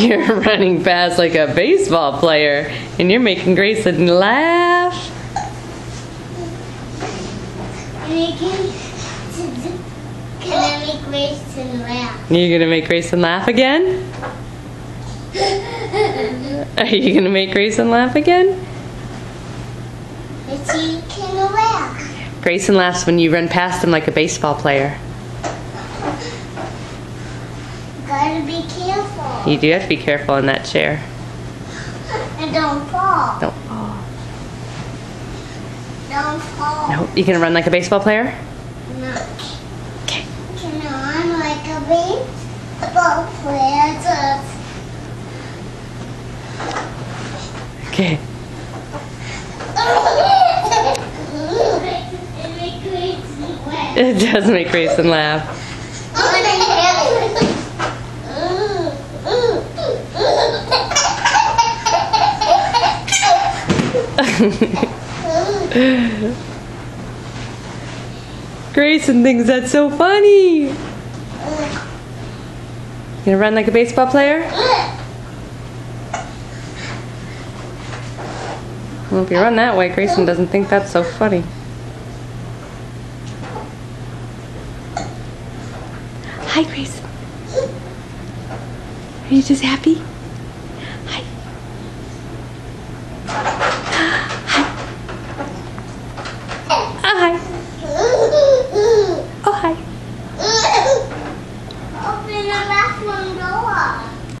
You're running fast like a baseball player, and you're making Grayson laugh. I make Grayson laugh? You're gonna make Grayson laugh again? Are you gonna make Grayson laugh again? But he can laugh. Grayson laughs when you run past him like a baseball player. Gotta be careful. You do have to be careful in that chair. And don't fall. Don't fall. Don't fall. No, you gonna run like a baseball player? No. Okay. Can I run like a baseball player? Just Okay. It makes Grayson laugh. It does make Grayson laugh. Grayson thinks that's so funny. You gonna run like a baseball player? Well, if you run that way, Grayson doesn't think that's so funny. Hi, Grayson. Are you just happy?